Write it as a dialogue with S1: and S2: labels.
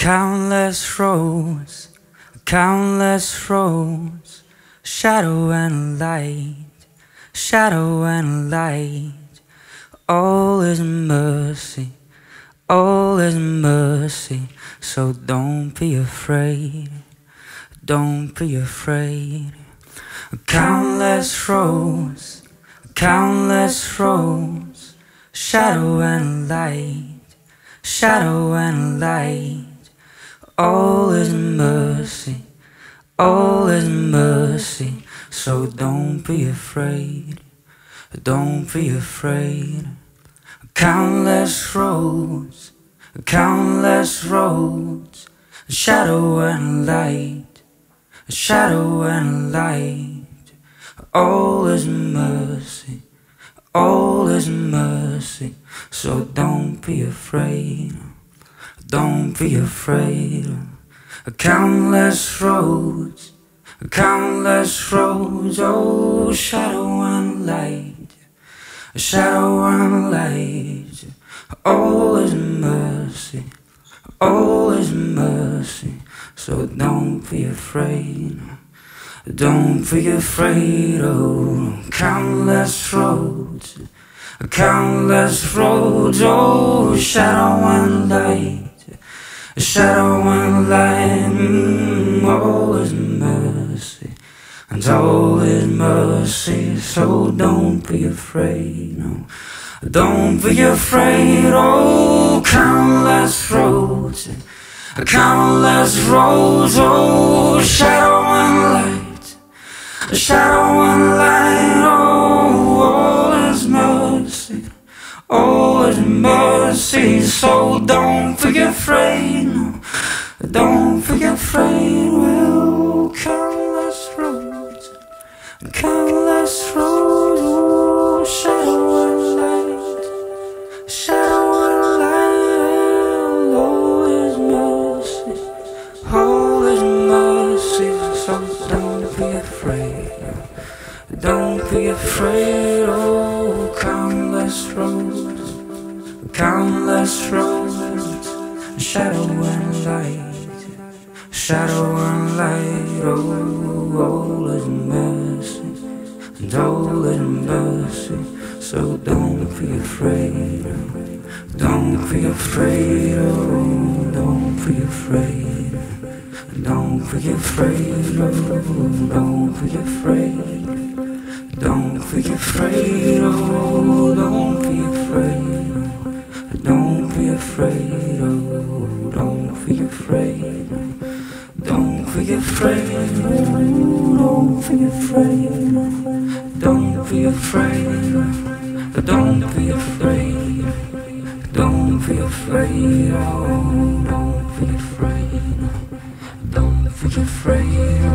S1: Countless roads, countless roads, shadow and light, shadow and light. All is mercy, all is mercy. So don't be afraid, don't be afraid. Countless roads, countless roads, shadow and light, shadow and light. All is mercy, all is mercy. So don't be afraid, don't be afraid. Countless roads, countless roads, shadow and light, shadow and light. All is mercy, all is mercy. So don't be afraid. Don't be afraid. of Countless roads, countless roads, oh, shadow and light, shadow and light. All is mercy, all is mercy. So don't be afraid. Don't be afraid, oh, countless roads, countless roads, oh, shadow and light. A shadow and light, mm, all is mercy, and all is mercy. So don't be afraid, no, don't be afraid. Oh, countless roads, countless roads. Oh, shadow and light, shadow and light. Oh, mercy, so don't forget afraid. Don't forget afraid. Be afraid, oh, countless roads, countless roads, shadow and light, shadow and light, oh, all is mercy, and all is mercy, so don't be afraid, don't be afraid, oh, don't be afraid, don't be afraid, oh, don't be afraid. Don't be afraid, oh, don't be afraid. Don't be afraid, oh, don't be afraid. Don't be afraid, oh, don't be afraid. Don't be afraid, don't be afraid. Don't be afraid, oh, don't be afraid. Don't be afraid.